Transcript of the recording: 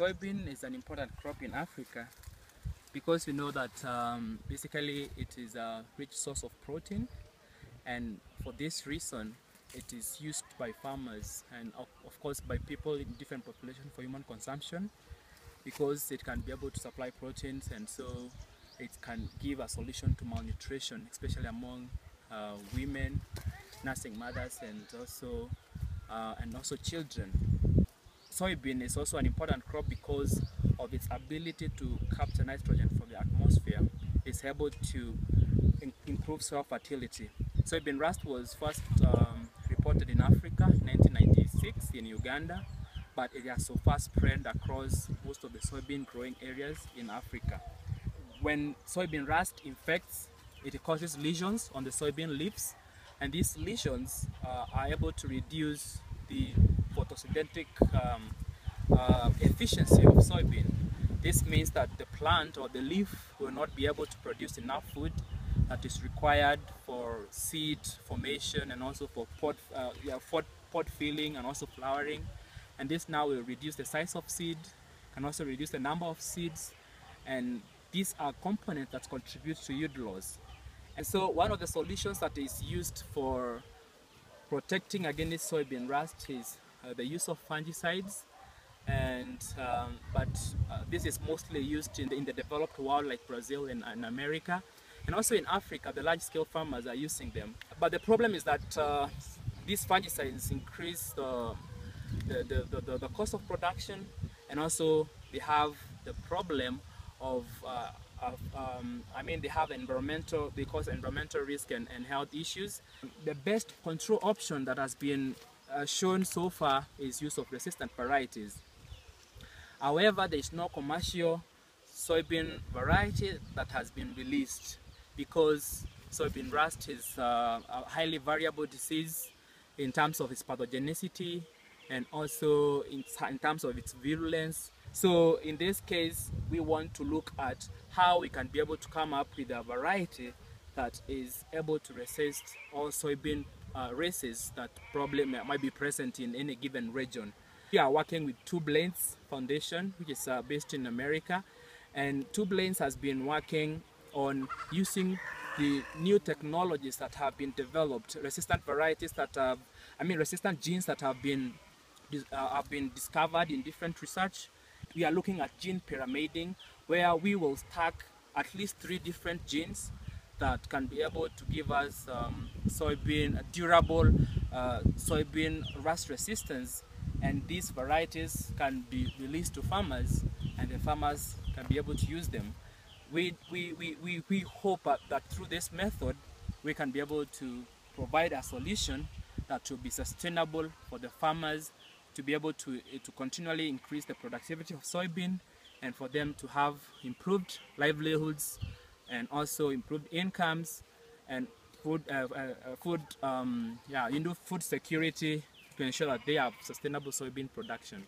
soybean is an important crop in Africa because we know that um, basically it is a rich source of protein and for this reason it is used by farmers and of, course by people in different populations for human consumption because it can be able to supply proteins and so it can give a solution to malnutrition especially among uh, women nursing mothers and also uh, and also children soybean is also an important crop because of its ability to capture nitrogen from the atmosphere. It's able to in improve soil fertility. Soybean rust was first um, reported in Africa in 1996 in Uganda, but it has so far spread across most of the soybean growing areas in Africa. When soybean rust infects, it causes lesions on the soybean leaves, and these lesions uh, are able to reduce the photosynthetic um, uh, efficiency of soybean. This means that the plant or the leaf will not be able to produce enough food that is required for seed formation and also for pod, uh, yeah, filling and also flowering. And this now will reduce the size of seed, can also reduce the number of seeds, and these are components that contribute to yield loss. And so one of the solutions that is used for protecting against soybean rust is the use of fungicides. And um, but uh, this is mostly used in the, in the developed world like Brazil and, and, America. And also in Africa the large scale farmers are using them. But the problem is that uh, these fungicides increase the the, the, the, the, cost of production. And also they have the problem of, uh, of um, I mean they have environmental they cause environmental risk and, and health issues. The best control option that has been uh, shown so far is use of resistant varieties. However, there is no commercial soybean variety that has been released because soybean rust is uh, a highly variable disease in terms of its pathogenicity and also in, in terms of its virulence. So in this case, we want to look at how we can be able to come up with a variety that is able to resist all soybean uh, races that probably might be present in any given region. We are working with Two Foundation, which is uh, based in America, and Two has been working on using the new technologies that have been developed, resistant varieties that have, I mean, resistant genes that have been uh, have been discovered in different research. We are looking at gene pyramiding, where we will stack at least three different genes that can be able to give us um, soybean durable uh, soybean rust resistance and these varieties can be released to farmers and the farmers can be able to use them. We, we, we, we, we hope that through this method we can be able to provide a solution that will be sustainable for the farmers to be able to, to continually increase the productivity of soybean and for them to have improved livelihoods and also improved incomes and food, uh, uh, food, um, yeah, you know, food security to ensure that they have sustainable soybean production.